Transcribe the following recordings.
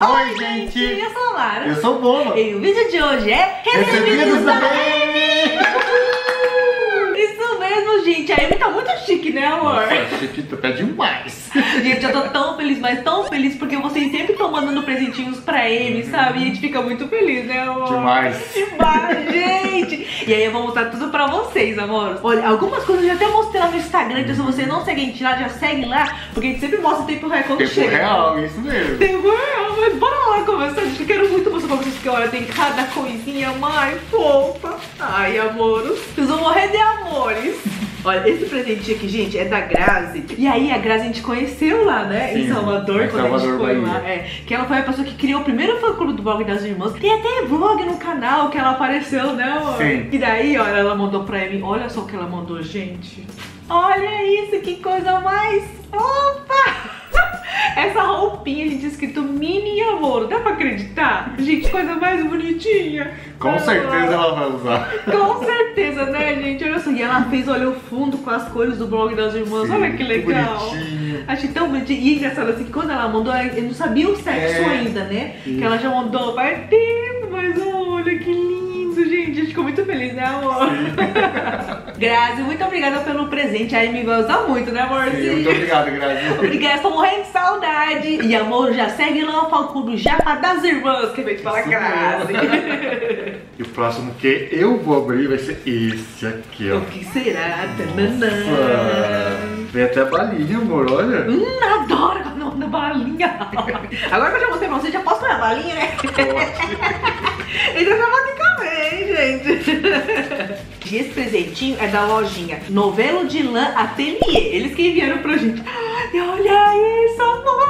Oi, gente! Eu sou a Lara. Eu sou o Boba. E o vídeo de hoje é Recebidos da Amy! Isso mesmo, gente. A Amy tá muito chique, né, amor? Nossa, Chiquito, pede demais. Gente, eu tô tão feliz, mas tão feliz porque vocês sempre estão mandando presentinhos pra Amy, sabe? E a gente fica muito feliz, né, amor? Demais. Demais, gente! E aí eu vou mostrar tudo pra vocês, amor. Olha, algumas coisas eu já até mostrei lá no Instagram, então se você não segue a gente lá, já segue lá, porque a gente sempre mostra o tempo real quando Tempo chega. real, isso mesmo. Tempo real, mas bora lá começar, gente. Eu quero muito mostrar pra vocês porque olha, tem cada coisinha mais fofa. Ai, amores. Vocês vão morrer de amores. Olha, esse presentinho aqui, gente, é da Grazi. E aí, a Grazi a gente conheceu lá, né? em Sim, Salvador, em quando a gente Salvador, foi Bahia. lá. É, que ela foi a pessoa que criou o primeiro fã clube do blog das irmãs. Tem até vlog no canal que ela apareceu, né, amor? Sim. E daí, olha, ela mandou pra mim. Olha só o que ela mandou, gente. Olha isso, que coisa mais fofa! Essa roupinha, gente, escrito mini amor. Dá pra acreditar? Gente, coisa mais bonitinha. Com Ah, certeza ela vai usar. Com certeza, só. E ela fez, olha, o fundo com as cores do blog das irmãs. olha que legal. bonitinho. Achei tão bonitinho. E engraçado assim, que quando ela mandou, eu não sabia o sexo É. ainda, né? Isso. Que ela já mandou faz tempo, mas olha que lindo, ficou muito feliz, né, amor? Grazi, muito obrigada pelo presente. A Amy vai usar muito, né, amor? Sim, muito obrigado, Grazi. Obrigada, tô morrendo de saudade. E amor, já segue lá o clube Japa das Irmãs, que a gente fala Isso Grazi. E o próximo que eu vou abrir vai ser esse aqui, ó. o que será? Tananã. Vem até balinha, amor, olha. Hum, adoro quando manda balinha. Agora que eu já mostrei pra você, já posso comer a balinha, né? Então já vou aqui também, E esse presentinho é da lojinha Novelo de Lã Atelier. Eles que enviaram pra gente. Ai, olha isso, amor.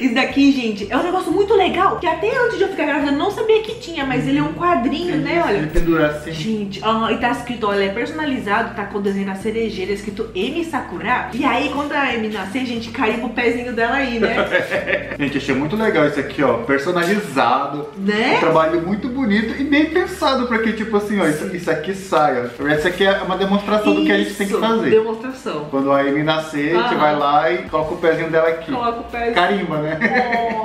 Isso daqui, gente, é um negócio muito legal. Que até antes de eu ficar grávida, eu não sabia que tinha. Mas ele é um quadrinho, né? Olha. Ele pendura assim. Gente, ah, e tá escrito, olha, é personalizado, tá com o desenho da cerejeira, escrito M Sakura. E aí, quando a M nascer, gente, carimba o pezinho dela aí, né? Gente, achei muito legal isso aqui, ó. Personalizado. Né? Um trabalho muito bonito e bem pensado pra que, tipo assim, ó, isso, isso aqui saia. Isso aqui é uma demonstração do que a gente tem que Isso, fazer. Demonstração. Quando a Amy nascer, a gente vai lá e coloca o pezinho dela aqui. Coloca o pezinho. Carimba, né?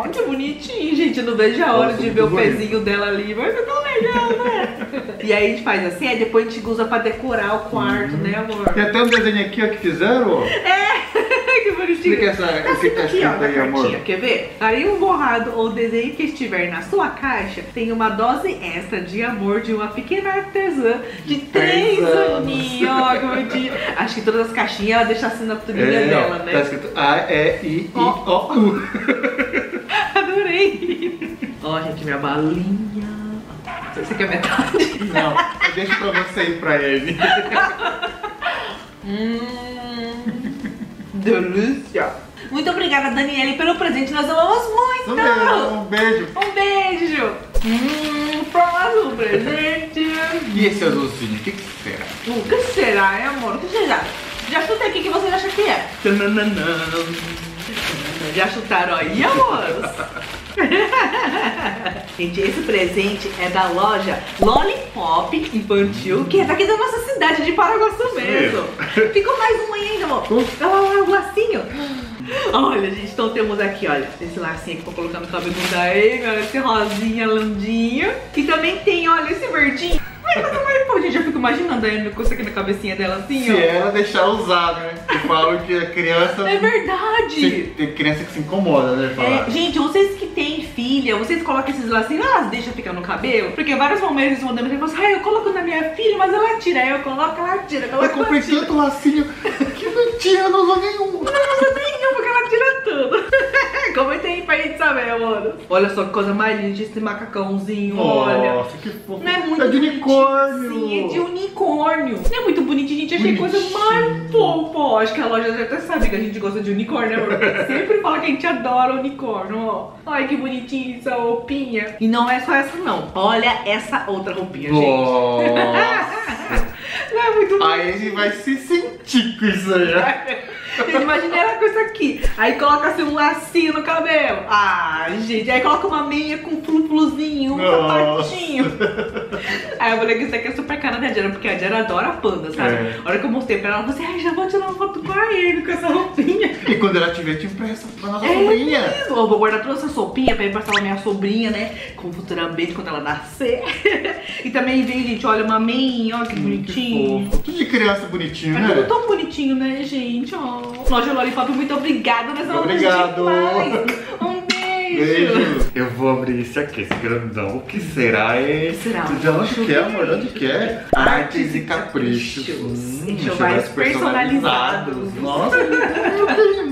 Oh, que bonitinho, gente. Eu não vejo a hora Nossa, de ver o bonito. pezinho dela ali. Vai ser tão legal, né? e aí a gente faz assim, aí depois a gente usa pra decorar o quarto, Uhum. né, amor? Tem até um desenho aqui, ó, que fizeram, ó. Explica essa, Tá esse que tá escrito aqui, ó, aí, amor. cartinha, quer ver? Aí o borrado ou desenho que estiver na sua caixa tem uma dose extra de amor de uma pequena artesã de Três 3 anos. aninhos. Ó. Acho que todas as caixinhas ela deixa a assinatura dela, ó, né? Tá escrito A, E, I, I. O, U. Adorei. Ó, gente, minha balinha. Você quer metade? Não, eu deixo pra você ir pra ele. Hum, delícia. Muito obrigada, Daniele, pelo presente. Nós amamos muito. Um beijo, um beijo. Um beijo. Hum, próximo presente. E esse azulzinho, o que, que será? O que será, hein, amor? O que será? Já chutei aqui que você acha que é. Já chutaram aí, amor? Gente, esse presente é da loja Lollipop Infantil, que é daqui da nossa cidade de Paraguaçu mesmo. Ficou mais um aí ainda, amor. Olha lá, o lacinho. Olha, gente, então temos aqui, olha, esse lacinho aqui pra colocar no cabelo da Amy, olha, esse rosinha landinho. E também tem, olha, esse verdinho. Pô, gente, eu fico imaginando a Amy com isso aqui na cabecinha dela assim, Se ó. ela deixar usar, né? Eu falo que a criança. É verdade. Se- Tem criança que se incomoda, né? Falar. É, gente, vocês que têm filha, vocês colocam esses lacinhos, elas deixam ficar no cabelo? Porque várias mamães eles mandam e falam assim, ah, eu coloco na minha filha, mas ela tira. Aí eu coloco, ela tira. Eu Eu coloco, comprei ela tira. tanto lacinho que não tinha, não usou nenhum. Não usa nenhum, porque ela tira tudo. Comenta aí pra gente saber, amor. Olha só que coisa mais linda esse macacãozinho, olha. Nossa, que fofo. Não é muito É de bonitinho. unicórnio. Sim, é de unicórnio. Não é muito bonitinho, gente. Achei coisa mais Bonitinho. fofa. ó. Acho que a loja já até sabe que a gente gosta de unicórnio, né, sempre fala que a gente adora unicórnio, ó. Ai, que bonitinho essa roupinha. E não é só essa, não. Olha essa outra roupinha, gente. Nossa. Não é muito Aí ele vai se sentir com isso aí. Gente, imagina ela com isso aqui. Aí coloca assim um lacinho no cabelo. Ah, gente. Aí coloca uma meia com flufluzinho, um Nossa. sapatinho. Aí eu falei que isso aqui é super cara da Diana, porque a Diana adora panda, sabe? É. A hora que eu mostrei pra ela, ela falou assim, ai, já vou tirar uma foto com a ele, com essa roupinha. E quando ela tiver, te empresta pra nossa É sobrinha. mesmo. Eu vou guardar toda essa sopinha pra emprestar pra minha sobrinha, né? Com futuramente quando ela nascer. e também veio, gente, olha, uma meinha, ó que bonitinho. fofo. Tudo de criança bonitinho, É né? tudo tão bonitinho, né, gente? Ó. Loja Lollipop, muito obrigada. Amamos Obrigado. Um beijo. Beijo. Eu vou abrir esse aqui, esse grandão. O que será esse? será? De onde que é, amor? De onde que é? Artes e caprichos. Hum, Enxovais personalizados. Nossa,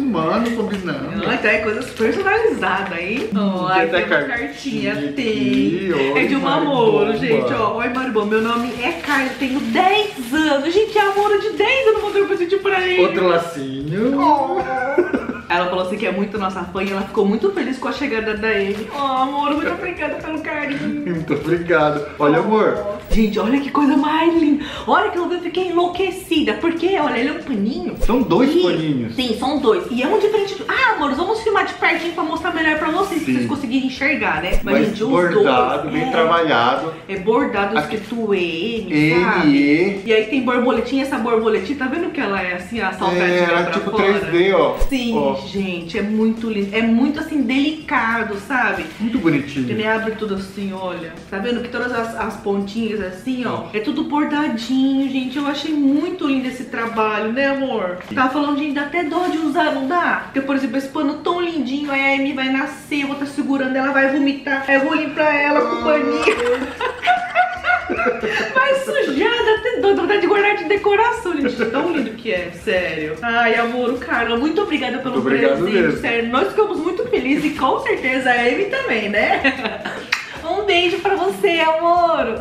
mano combinando. Ah, então é coisas personalizadas, hein? Ó, aí até tem uma cartinha aqui. tem. É de um namoro, gente, ó. Oi, Maribom, meu nome é Caio, tenho 10 anos. Gente, é amor de 10 anos, mandou um presente pra ele. Outro lacinho. Ela falou assim que é muito nossa fã e ela ficou muito feliz com a chegada da Amy. Oh, amor, muito obrigada pelo carinho. Muito obrigado. Olha, amor. Gente, olha que coisa mais linda. Olha que eu fiquei enlouquecida. Porque, olha, ele é um paninho. São dois E- paninhos. Sim, são dois. E é um diferente do... Ah, amor, vamos filmar de pertinho pra mostrar melhor pra vocês. Pra Sim. vocês conseguirem enxergar, né? Mas gente, os bordado, dois, bem é, trabalhado. É bordado Aqui. escrito M, sabe? N, E aí tem borboletinha, essa borboletinha, tá vendo que ela é assim, a E. saltadinha É, era pra tipo fora? 3D, ó. Sim, Ó, gente, é muito lindo. É muito assim, delicado, sabe? muito bonitinho. nem abre tudo assim, olha. Tá vendo que todas as, as pontinhas assim, ó. É tudo bordadinho, gente. Eu achei muito lindo esse trabalho, né, amor? Tava falando, gente, dá até dó de usar, não dá? Porque, por exemplo, esse pano tão lindinho, aí a Amy vai nascer, eu vou estar segurando, ela vai vomitar. Aí eu vou limpar ela com o paninho. Vai sujada, até dó, dá vontade de guardar de decoração, gente. Tão lindo que é, sério. Ai, amor, cara, muito obrigada pelo Muito presente, mesmo. sério. Nós ficamos muito felizes e com certeza a Amy também, né? Um beijo pra você, amor.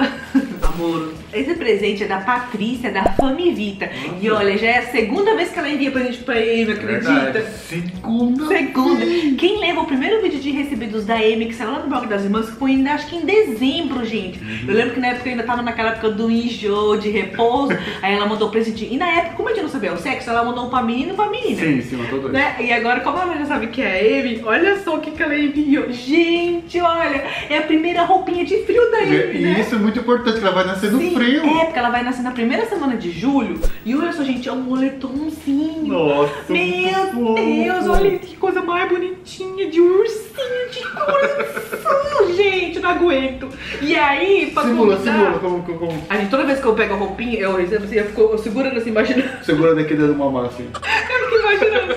Amor, esse presente é da Patrícia, da Famivita. E olha, já é a segunda vez que ela envia presente pra Amy, acredita? Verdade. Segunda. Segunda. Quem lembra o primeiro vídeo de recebidos da Amy, que saiu lá no blog das irmãs, que foi ainda, acho que em dezembro, gente. Eu lembro que na época eu ainda tava naquela época do enjoo, de repouso. aí ela mandou presente. E na época, como a gente não sabia o sexo, ela mandou um pra menino e pra menina. Sim, sim, matou dois. Né? E agora, como ela já sabe que é a Amy, olha só o que, que ela enviou. Gente, olha, é a primeira roupinha de frio da Amy, E né? isso é muito importante, que ela vai nascer no Sim, frio. É, porque ela vai nascer na primeira semana de julho. E olha só, gente, é um moletomzinho. Nossa, Meu Deus, olha que coisa mais bonitinha de ursinho de coração, gente, não aguento. E aí, pra Simula, combinar, simula, como, como, como. A gente, toda vez que eu pego a roupinha, eu assim, eu fico segurando assim, imaginando. Segura daqui dentro do mamar, assim.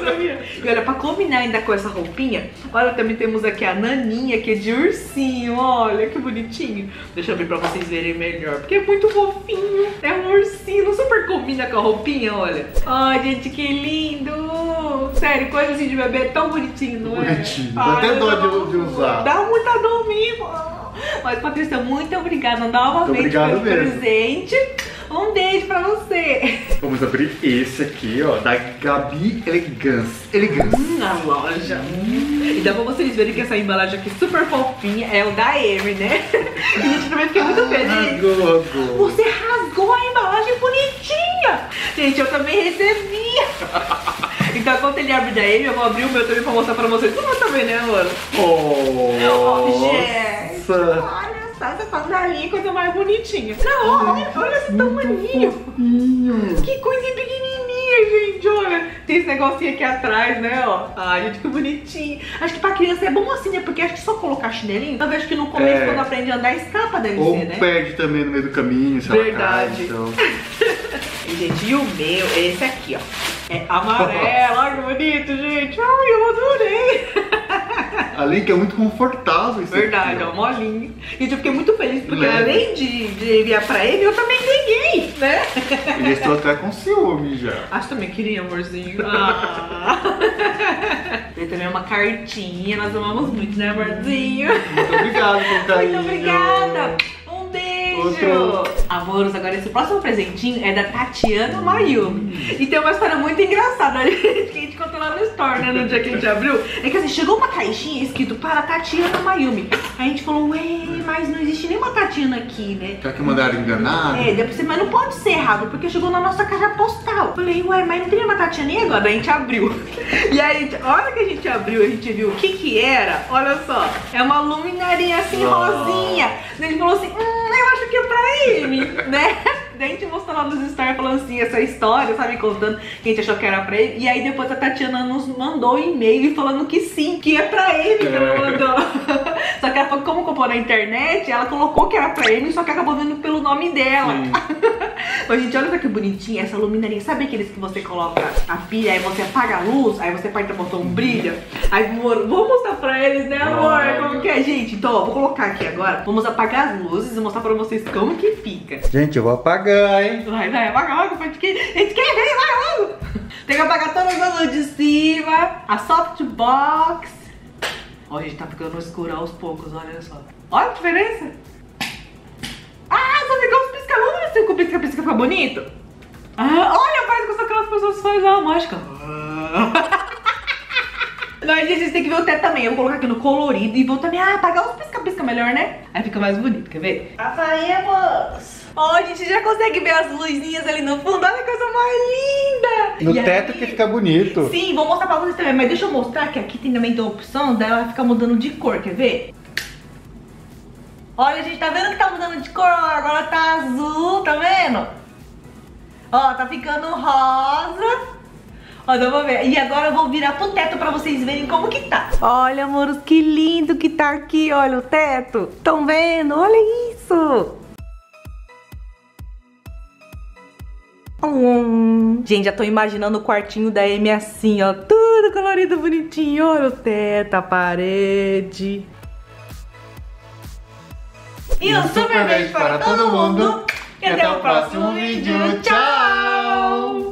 Sabia? E olha, pra combinar ainda com essa roupinha, olha, também temos aqui a Naninha, que é de ursinho, olha que bonitinho. Deixa eu abrir pra vocês verem melhor, porque é muito fofinho. É um ursinho, não super combina com a roupinha, olha. Ai, gente, que lindo. Sério, coisa assim de bebê é tão bonitinho, não é? Bonitinho. Dá Ai, até dó de- de usar. Dá muita dó mesmo. Mas, Patrícia, muito obrigada novamente pelo presente. Um beijo pra você. Vamos abrir esse aqui, ó, da Gabi Elegance. Elegance. Hum, na loja. Hum. E dá pra vocês verem que essa embalagem aqui super fofinha é o da Amy, né? E a gente também fiquei muito feliz. Arrasou, arrasou. Você rasgou a embalagem bonitinha! Gente, eu também recebi! Então, quando ele abre da Amy, eu vou abrir o meu também pra mostrar pra vocês. Como também, né, amor? Oh, gente! Nossa. Só essa sandalinha, coisa mais bonitinha. Não, olha, olha esse tamanhinho. Fofinho. Que coisa pequenininha, gente, olha. Tem esse negocinho aqui atrás, né, ó. Ai, gente, que bonitinho. Acho que pra criança é bom assim, né? Porque acho que só colocar chinelinho, talvez acho que no começo, É. quando aprende a andar, escapa, deve Ou ser, né? perde também no meio do caminho, se ela Verdade. cai, então. E, gente, e o meu é esse aqui, ó. É amarelo, olha que bonito, gente. Ai, eu adorei. Além que é muito confortável isso Verdade, aqui, ó, molinho. Gente, eu fiquei muito feliz, porque Leve. além de, de enviar pra ele, eu também ganhei, né? E estou até com ciúme já. Acho que também queria, amorzinho. Ah. Tem também uma cartinha, nós amamos muito, né, amorzinho? Muito obrigado pelo carinho. Muito obrigada. Outro. Amores, agora esse próximo presentinho é da Tatiana Mayumi. E tem uma história muito engraçada que a gente contou lá no Store, né? No dia que a gente abriu. É que assim, chegou uma caixinha escrito para Tatiana Mayumi. Aí a gente falou, ué, mas não existe nenhuma Tatiana aqui, né? Já que mandaram enganado? É, depois, mas não pode ser errado, porque chegou na nossa caixa postal. Falei, ué, mas não tem uma Tatiana e agora? Daí a gente abriu. E aí, a hora que a gente abriu, a gente viu o que que era. Olha só, é uma luminaria assim, Nossa. rosinha. Daí a gente falou assim, hum, acho que é pra ele, né? Daí a gente mostrou lá nos stories falando assim, essa história, sabe? Contando que a gente achou que era pra ele. E aí depois a Tatiana nos mandou um e-mail falando que sim, que é pra ele que ela É. mandou. Só que ela falou como comprou na internet, ela colocou que era pra ele, só que acabou vendo pelo nome dela. Ô, gente, olha só que bonitinha essa luminaria. Sabe aqueles que você coloca a pilha, aí você apaga a luz, aí você aperta o botão brilha? Aí, amor, vou mostrar pra eles, né, amor? Como que é, gente? Então, ó, vou colocar aqui agora. Vamos apagar as luzes e mostrar pra vocês como que fica. Gente, eu vou apagar, hein? Vai, vai, apaga logo, gente quer, a gente quer ver, vai logo. Tem que apagar todas as luzes de cima, a softbox. Ó, a gente tá ficando escuro aos poucos, olha só. Olha a diferença. Ah, só ficou os pisca-luzes, se o pisca-pisca fica bonito. Ah, olha, parece que são aquelas pessoas que fazem a mágica. Não, gente, vocês têm que ver o teto também. Eu vou colocar aqui no colorido e vou também ah, apagar os pisca-pisca melhor, né? Aí fica mais bonito, quer ver? Apaguemos! Ó, a gente já consegue ver as luzinhas ali no fundo. Olha que coisa mais linda! No E teto aí- que fica bonito. Sim, vou mostrar pra vocês também, mas deixa eu mostrar que aqui tem também a opção dela ficar mudando de cor, quer ver? Olha, gente, tá vendo que tá mudando de cor? Agora tá azul, tá vendo? Ó, tá ficando rosa. Ó, dá pra ver. E agora eu vou virar pro teto pra vocês verem como que tá. Olha, amoros, que lindo que tá aqui, olha o teto. Tão vendo? Olha isso. Hum. Gente, já tô imaginando o quartinho da Amy assim, ó. Tudo colorido, bonitinho. Olha o teto, a parede. E um super beijo para todo mundo. E até o próximo vídeo. Tchau!